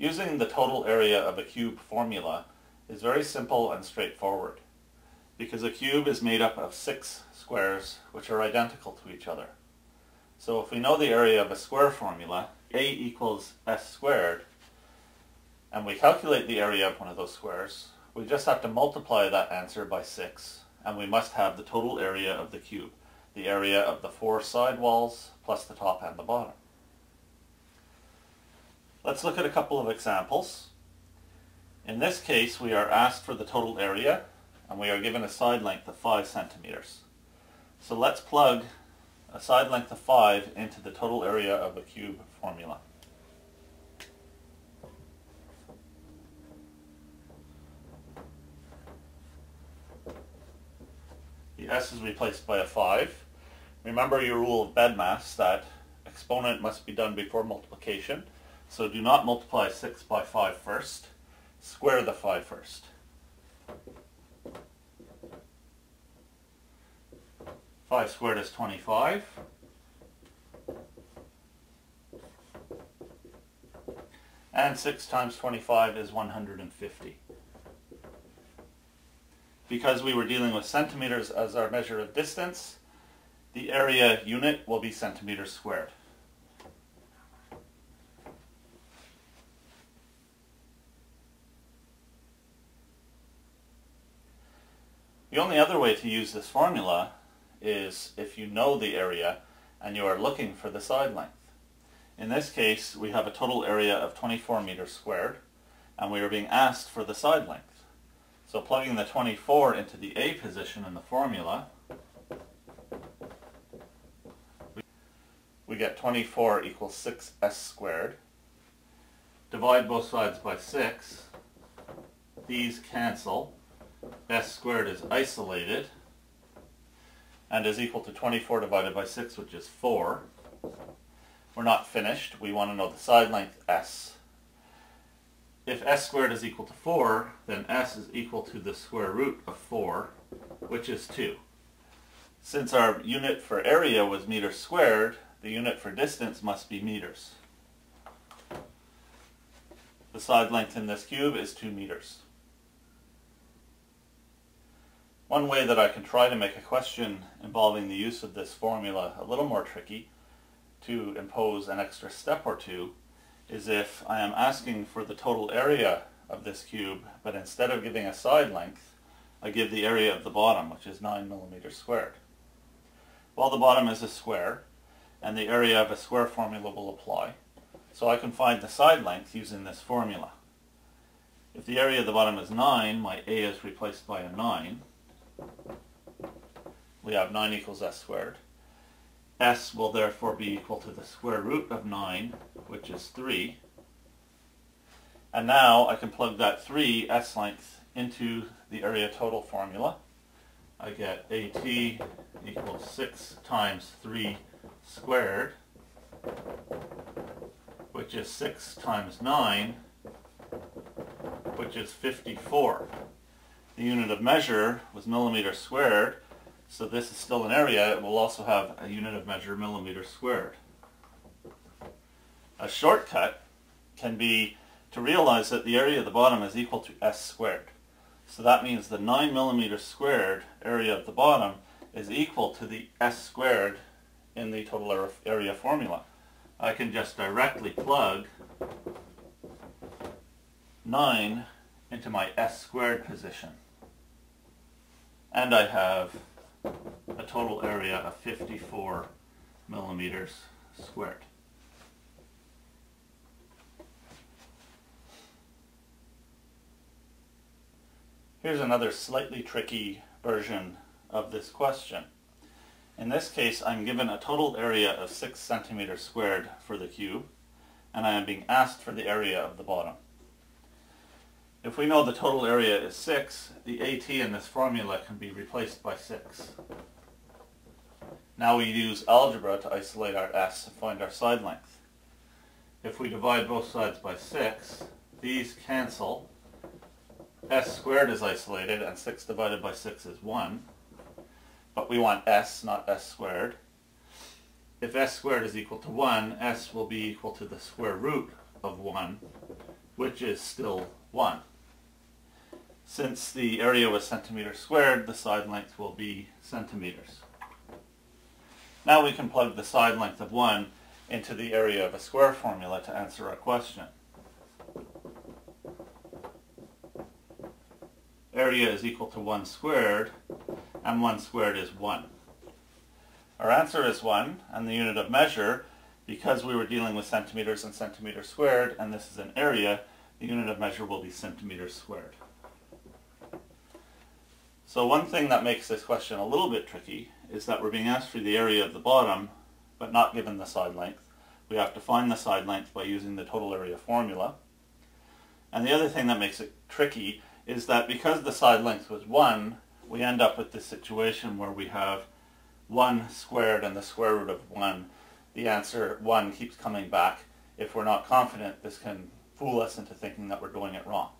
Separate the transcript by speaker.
Speaker 1: Using the total area of a cube formula is very simple and straightforward because a cube is made up of six squares which are identical to each other. So if we know the area of a square formula, a equals s squared, and we calculate the area of one of those squares, we just have to multiply that answer by 6, and we must have the total area of the cube, the area of the four side walls plus the top and the bottom. Let's look at a couple of examples. In this case, we are asked for the total area, and we are given a side length of 5 centimeters. So let's plug a side length of 5 into the total area of a cube formula. The s is replaced by a 5. Remember your rule of BEDMAS that exponent must be done before multiplication. So do not multiply 6 by 5 first. Square the 5 first. 5 squared is 25. And 6 times 25 is 150. Because we were dealing with centimeters as our measure of distance, the area unit will be centimeters squared. The only other way to use this formula is if you know the area and you are looking for the side length. In this case, we have a total area of 24 meters squared, and we are being asked for the side length. So plugging the 24 into the A position in the formula, we get 24 equals 6s squared. Divide both sides by 6. These cancel. S squared is isolated and is equal to 24 divided by 6, which is 4. We're not finished. We want to know the side length s. If s squared is equal to 4, then s is equal to the square root of 4, which is 2. Since our unit for area was meters squared, the unit for distance must be meters. The side length in this cube is 2 meters. One way that I can try to make a question involving the use of this formula a little more tricky to impose an extra step or two is if I am asking for the total area of this cube, but instead of giving a side length, I give the area of the bottom, which is 9 millimeters squared. Well, the bottom is a square, and the area of a square formula will apply, so I can find the side length using this formula. If the area of the bottom is 9, my A is replaced by a 9, we have 9 equals s squared. s will therefore be equal to the square root of 9, which is 3. And now I can plug that 3 s length into the area total formula. I get AT equals 6 times 3 squared, which is 6 times 9, which is 54. The unit of measure was millimeter squared, so this is still an area. It will also have a unit of measure millimeter squared. A shortcut can be to realize that the area of the bottom is equal to s squared. So that means the 9 millimeter squared area of the bottom is equal to the s squared in the total area formula. I can just directly plug 9 into my s squared position. And I have a total area of 54 millimeters squared. Here's another slightly tricky version of this question. In this case, I'm given a total area of 6 centimeters squared for the cube, and I am being asked for the area of the bottom. If we know the total area is 6, the AT in this formula can be replaced by 6. Now we use algebra to isolate our S and find our side length. If we divide both sides by 6, these cancel. S squared is isolated and 6 divided by 6 is 1. But we want S, not S squared. If S squared is equal to 1, S will be equal to the square root of 1, which is still 1. Since the area was centimeters squared, the side length will be centimeters. Now we can plug the side length of 1 into the area of a square formula to answer our question. Area is equal to 1 squared, and 1 squared is 1. Our answer is 1, and the unit of measure, because we were dealing with centimeters and centimeters squared, and this is an area, the unit of measure will be centimeters squared. So one thing that makes this question a little bit tricky is that we're being asked for the area of the bottom, but not given the side length. We have to find the side length by using the total area formula. And the other thing that makes it tricky is that because the side length was 1, we end up with this situation where we have 1 squared and the square root of 1. The answer 1 keeps coming back. If we're not confident, this can fool us into thinking that we're doing it wrong.